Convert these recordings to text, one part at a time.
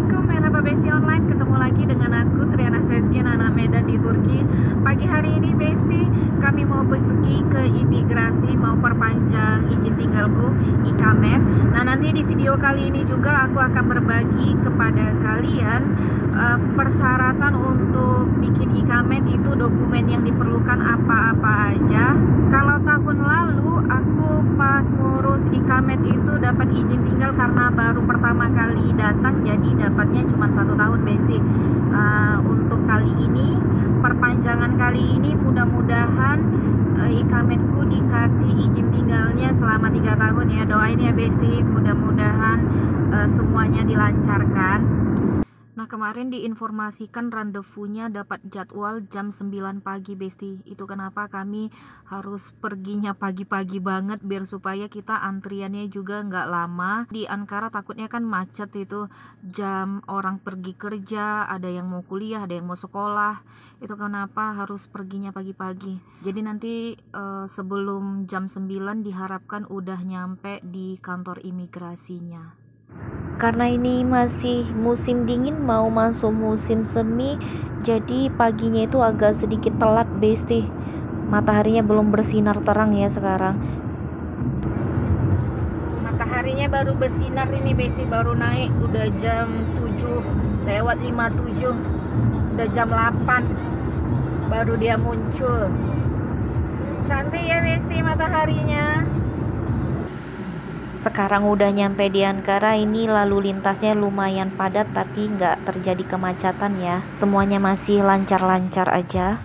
Assalamualaikum Merhaba Besti Online. Ketemu lagi dengan aku Triana Seskin Anak Medan di Turki. Pagi hari ini Besti Kami mau pergi ke imigrasi Mau perpanjang izin tinggalku Ikamet. Nah nanti di video kali ini juga Aku akan berbagi kepada kalian uh, Persyaratan untuk bikin Ikamet Itu dokumen yang diperlukan apa-apa aja. Kalau tahun Ikamet itu dapat izin tinggal Karena baru pertama kali datang jadi dapatnya cuma satu tahun Besti. Uh, untuk kali ini perpanjangan kali ini mudah-mudahan uh, ikametku dikasih izin tinggalnya selama tiga tahun ya. Doain ya Besti mudah-mudahan uh, semuanya dilancarkan kemarin diinformasikan rendezvous-nya dapat jadwal jam 9 pagi Besti. Itu kenapa kami harus perginya pagi-pagi banget Biar supaya kita antriannya juga nggak lama. Di Ankara takutnya kan macet itu. Jam orang pergi kerja Ada yang mau kuliah, ada yang mau sekolah. Itu kenapa harus perginya pagi-pagi? Jadi nanti eh, sebelum jam 9 diharapkan udah nyampe di kantor imigrasinya karena ini masih musim dingin mau masuk musim semi jadi paginya itu agak sedikit telat besti mataharinya belum bersinar terang ya sekarang. Mataharinya baru bersinar ini besti baru naik udah jam 7 lewat 57 udah jam 8 baru dia muncul. Cantik ya besti mataharinya sekarang udah nyampe di Ankara ini lalu lintasnya lumayan padat tapi nggak terjadi kemacetan ya. Semuanya masih lancar-lancar aja.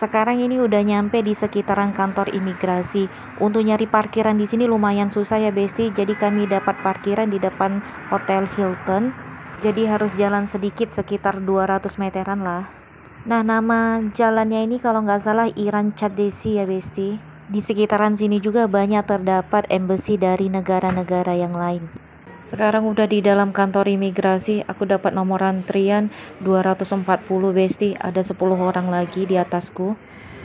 Sekarang ini udah nyampe di sekitaran kantor imigrasi. Untuk nyari parkiran di sini lumayan susah ya Besti. Jadi kami dapat parkiran di depan Hotel Hilton. Jadi harus jalan sedikit sekitar 200 meteran lah. Nah nama jalannya ini kalau nggak salah Iran Chadesi ya Besti di sekitaran sini juga banyak terdapat embassy dari negara-negara yang lain. Sekarang udah di dalam kantor imigrasi, aku dapat nomor antrian 240 besti, ada 10 orang lagi di atasku.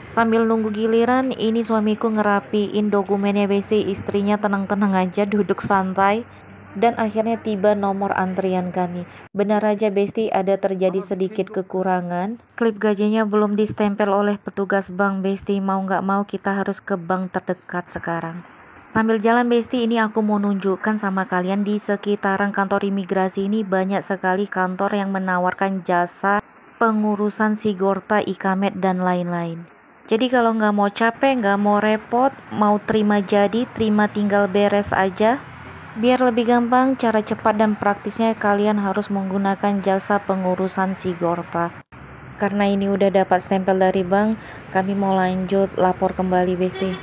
Sambil nunggu giliran, ini suamiku ngerapiin dokumennya besti, istrinya tenang-tenang aja duduk santai dan akhirnya tiba nomor antrian kami. Benar aja Besti ada terjadi sedikit kekurangan. Slip gajinya belum distempel oleh petugas bank Besti. Mau nggak mau kita harus ke bank terdekat sekarang. Sambil jalan Besti ini aku mau nunjukkan sama kalian di sekitaran kantor imigrasi ini banyak sekali kantor yang menawarkan jasa pengurusan Sigorta, Ikamet dan lain-lain. Jadi kalau nggak mau capek, nggak mau repot, mau terima jadi, terima tinggal beres aja, Biar lebih gampang, cara cepat dan praktisnya kalian harus menggunakan jasa pengurusan Sigorta. Karena ini udah dapat stempel dari bank, kami mau lanjut lapor kembali Besti.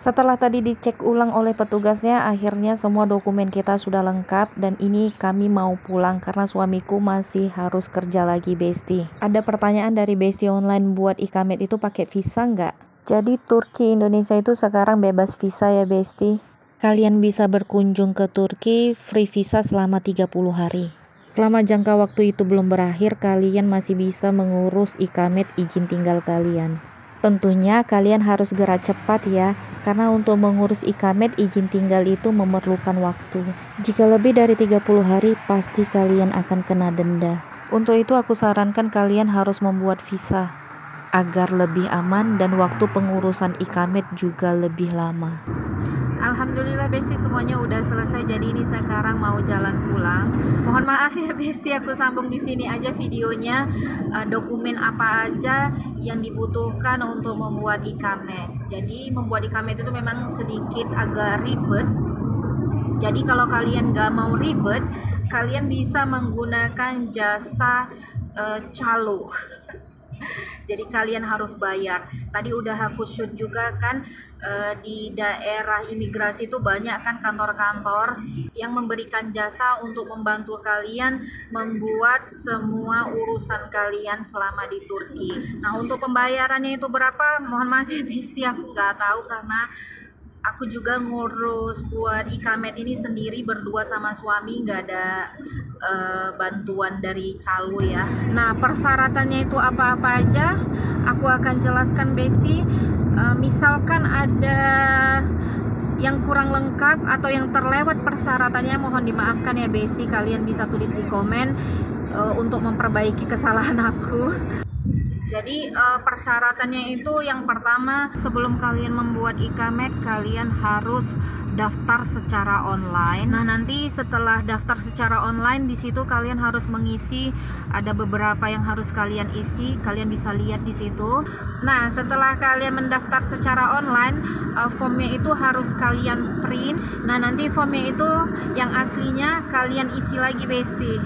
Setelah tadi dicek ulang oleh petugasnya, akhirnya semua dokumen kita sudah lengkap dan ini kami mau pulang karena suamiku masih harus kerja lagi Besti. Ada pertanyaan dari Besti online buat ikamet itu pakai visa nggak? Jadi Turki Indonesia itu sekarang bebas visa ya Besti. Kalian bisa berkunjung ke Turki free visa selama 30 hari. Selama jangka waktu itu belum berakhir, kalian masih bisa mengurus ikamet izin tinggal kalian. Tentunya kalian harus gerak cepat ya, karena untuk mengurus ikamet izin tinggal itu memerlukan waktu. Jika lebih dari 30 hari, pasti kalian akan kena denda. Untuk itu aku sarankan kalian harus membuat visa agar lebih aman dan waktu pengurusan ikamet juga lebih lama. Alhamdulillah Besti semuanya udah selesai jadi ini sekarang mau jalan pulang. Mohon maaf ya Besti aku sambung di sini aja videonya uh, dokumen apa aja yang dibutuhkan untuk membuat ikamet. Jadi membuat ikamet itu memang sedikit agak ribet. Jadi kalau kalian gak mau ribet, kalian bisa menggunakan jasa uh, calo. Jadi kalian harus bayar. Tadi udah aku shoot juga kan uh, di daerah imigrasi itu banyak kan kantor-kantor yang memberikan jasa untuk membantu kalian membuat semua urusan kalian selama di Turki. Nah untuk pembayarannya itu berapa? Mohon maaf Besti aku nggak tahu karena aku juga ngurus buat ikamet ini sendiri berdua sama suami nggak ada uh, bantuan dari calo ya. Nah persyaratannya itu apa-apa aja aku akan jelaskan Besti. Uh, misalkan ada kurang lengkap atau yang terlewat persyaratannya mohon dimaafkan ya Besti. Kalian bisa tulis di komen uh, untuk memperbaiki kesalahan aku jadi uh, persyaratannya itu yang pertama sebelum kalian membuat ikamet kalian harus daftar secara online. Nah, nanti setelah daftar secara online di situ kalian harus mengisi ada beberapa yang harus kalian isi, kalian bisa lihat di situ. Nah, setelah kalian mendaftar secara online, uh, formnya itu harus kalian print. Nah, nanti formnya itu yang aslinya kalian isi lagi Besti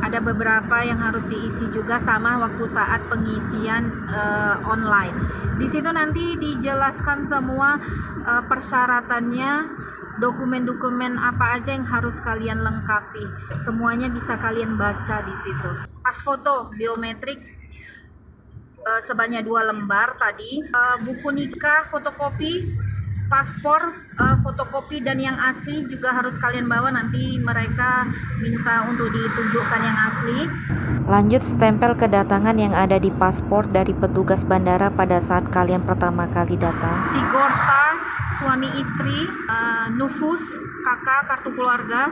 ada beberapa yang harus diisi juga sama waktu saat pengisian uh, online. Di situ nanti dijelaskan semua uh, persyaratannya, dokumen-dokumen apa aja yang harus kalian lengkapi. Semuanya bisa kalian baca di situ. Pas foto biometrik uh, sebanyak dua lembar tadi, buku nikah fotokopi paspor, uh, fotokopi dan yang asli juga harus kalian bawa nanti mereka minta untuk ditunjukkan yang asli. Lanjut stempel kedatangan yang ada di paspor dari petugas bandara pada saat kalian pertama kali datang. Sigorta, suami istri, uh, nufus, kakak, kartu keluarga.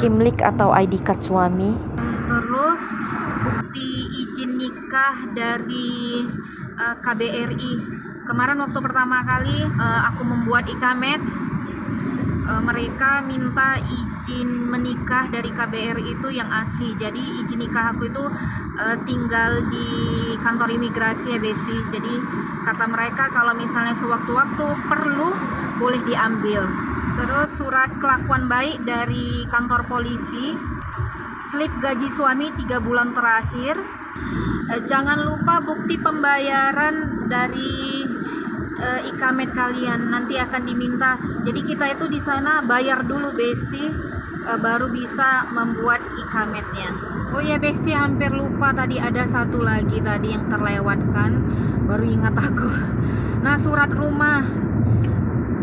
Kimlik atau ID card suami. Terus bukti izin nikah dari uh, KBRI kemarin waktu pertama kali uh, aku membuat ikamet uh, mereka minta izin menikah dari KBRI itu yang asli. Jadi izin nikah aku itu uh, tinggal di kantor imigrasi ya Besti. Jadi kata mereka kalau misalnya sewaktu-waktu perlu boleh diambil. Terus surat kelakuan baik dari kantor polisi slip gaji suami tiga bulan terakhir. Jangan lupa bukti pembayaran dari eh, ikamet kalian. Nanti akan diminta. Jadi kita itu di sana bayar dulu besti eh, baru bisa membuat ikametnya. Oh ya besti hampir lupa tadi ada satu lagi tadi yang terlewatkan. Baru ingat aku. Nah surat rumah.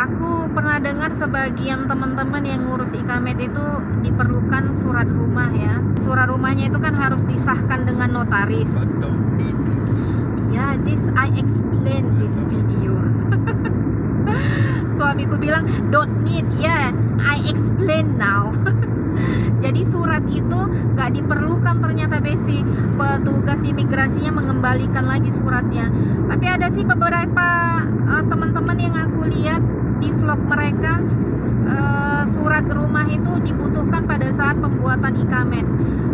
Aku pernah dengar sebagian teman-teman yang ngurus ikamet itu diperlukan surat rumah ya. Surat rumahnya itu kan harus disahkan dengan notaris ya this I explain this video. Suamiku bilang don't need. Ya yeah, I explain now. Jadi surat itu nggak diperlukan ternyata Besti. Petugas imigrasinya mengembalikan lagi suratnya. Tapi ada sih beberapa uh, teman-teman yang aku lihat di vlog mereka uh, surat rumah itu dibutuhkan pada saat pembuatan ikamet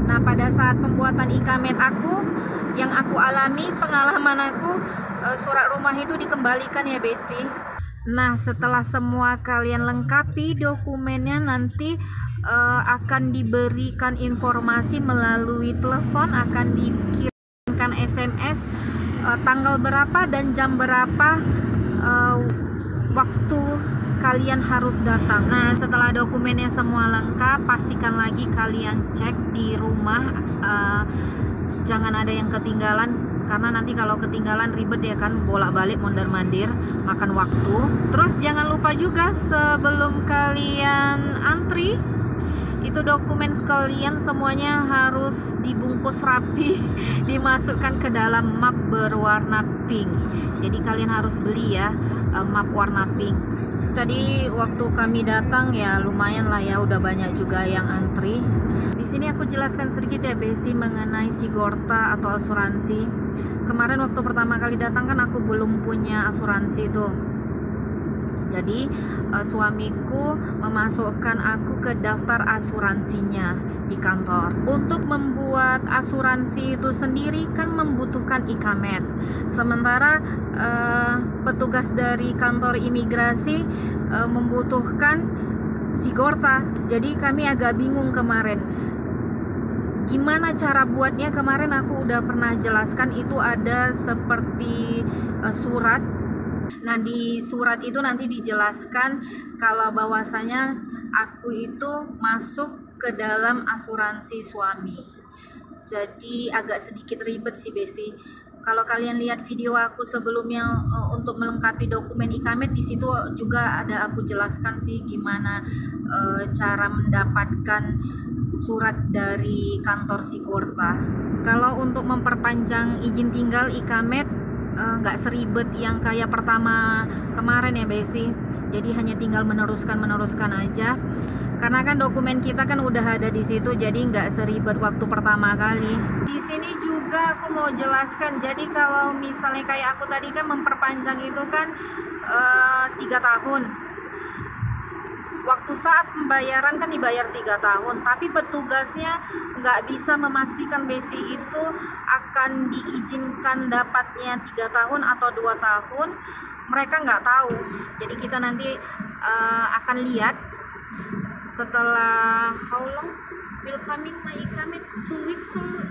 nah pada saat pembuatan ikamet aku yang aku alami pengalaman aku uh, surat rumah itu dikembalikan ya Besti. Nah setelah semua kalian lengkapi dokumennya nanti uh, akan diberikan informasi melalui telepon akan dikirimkan SMS uh, tanggal berapa dan jam berapa uh, waktu kalian harus datang. Nah, setelah dokumennya semua lengkap, pastikan lagi kalian cek di rumah, uh, jangan ada yang ketinggalan karena nanti kalau ketinggalan ribet ya kan bolak-balik mondar mandir makan waktu. Terus jangan lupa juga sebelum kalian antri itu dokumen sekalian semuanya harus dibungkus rapi dimasukkan ke dalam map berwarna pink jadi kalian harus beli ya eh, map warna pink tadi waktu kami datang ya lumayan lah ya udah banyak juga yang antri. Di sini aku jelaskan sedikit ya Besti mengenai Sigorta atau asuransi. Kemarin waktu pertama kali datang kan aku belum punya asuransi tuh jadi uh, suamiku memasukkan aku ke daftar asuransinya di kantor. Untuk membuat asuransi itu sendiri kan membutuhkan ikamet. Sementara uh, petugas dari kantor imigrasi uh, membutuhkan sigorta. Jadi kami agak bingung kemarin gimana cara buatnya kemarin aku udah pernah jelaskan itu ada seperti uh, surat Nah, di surat itu nanti dijelaskan kalau bahwasanya aku itu masuk ke dalam asuransi suami. Jadi agak sedikit ribet sih Besti. Kalau kalian lihat video aku sebelumnya uh, untuk melengkapi dokumen ikamet di situ juga ada aku jelaskan sih gimana uh, cara mendapatkan surat dari kantor Sigorta. Kalau untuk memperpanjang izin tinggal ikamet eh, nggak uh, seribet yang kayak pertama kemarin ya Besti jadi hanya tinggal meneruskan meneruskan aja. Karena kan dokumen kita kan udah ada di situ jadi nggak seribet waktu pertama kali. Di sini juga aku mau jelaskan jadi kalau misalnya kayak aku tadi kan memperpanjang itu kan eh, tiga uh, tahun waktu saat pembayaran kan dibayar tiga tahun tapi petugasnya nggak bisa memastikan besti itu akan diizinkan dapatnya tiga tahun atau dua tahun. Mereka nggak tahu. Jadi kita nanti uh, akan lihat setelah how long? Will coming my ikamet two weeks or?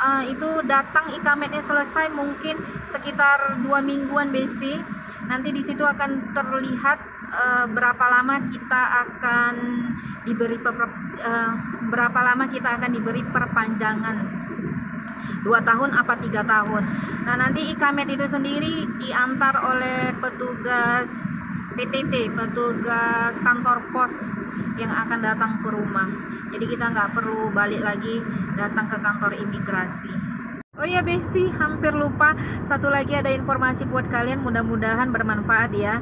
Uh, itu datang ikametnya selesai mungkin sekitar dua mingguan besti. Nanti di situ akan terlihat uh, berapa lama kita akan diberi per, uh, berapa lama kita akan diberi perpanjangan? Dua tahun apa tiga tahun? Nah nanti ikamet itu sendiri diantar oleh petugas PTT petugas kantor pos yang akan datang ke rumah. Jadi kita nggak perlu balik lagi datang ke kantor imigrasi. Oh ya Besti, hampir lupa. Satu lagi ada informasi buat kalian mudah-mudahan bermanfaat ya.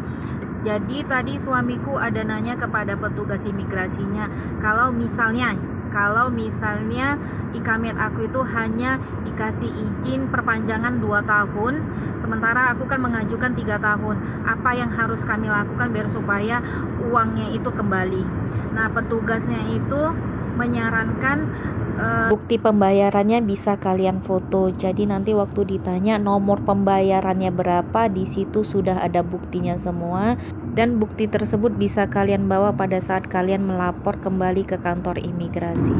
Jadi tadi suamiku ada nanya kepada petugas imigrasinya kalau misalnya kalau misalnya ikamet aku itu hanya dikasih izin perpanjangan 2 tahun sementara aku kan mengajukan tiga tahun. Apa yang harus kami lakukan biar supaya uangnya itu kembali? Nah petugasnya itu menyarankan uh, bukti pembayarannya bisa kalian foto jadi nanti waktu ditanya nomor pembayarannya berapa di situ sudah ada buktinya semua dan bukti tersebut bisa kalian bawa pada saat kalian melapor kembali ke kantor imigrasi.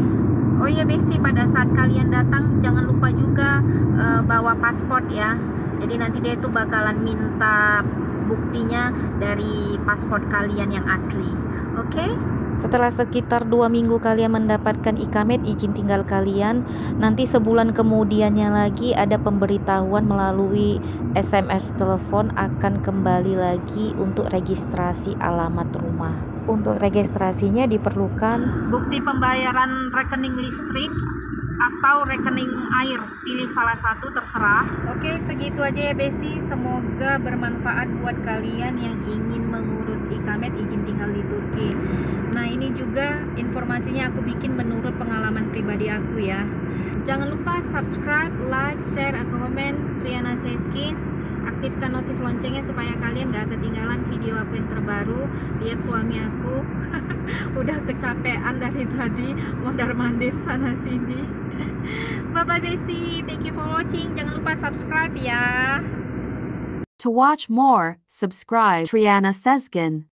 Oh iya Besti, pada saat kalian datang jangan lupa juga uh, bawa paspor ya. Jadi nanti dia itu bakalan minta buktinya dari paspor kalian yang asli. Oke? Okay? Setelah sekitar dua minggu kalian mendapatkan ikamet izin tinggal kalian, nanti sebulan kemudiannya lagi ada pemberitahuan melalui SMS telepon akan kembali lagi untuk registrasi alamat rumah. Untuk registrasinya diperlukan bukti pembayaran rekening listrik atau rekening air. Pilih salah satu terserah. Oke segitu aja ya Besti. Semoga bermanfaat buat kalian yang ingin mengurus ikamet izin tinggal di Turki. Nah ini juga informasinya aku bikin menurut pengalaman pribadi aku ya. Jangan lupa subscribe like share aku komen. Triana Seskin aktifkan notif loncengnya supaya kalian gak ketinggalan video aku yang terbaru. Lihat suami aku. Udah kecapean dari tadi mondar mandir sana sini. Bye bye bestie. Thank you for watching. Jangan lupa subscribe ya to watch more subscribe. Triana Seskin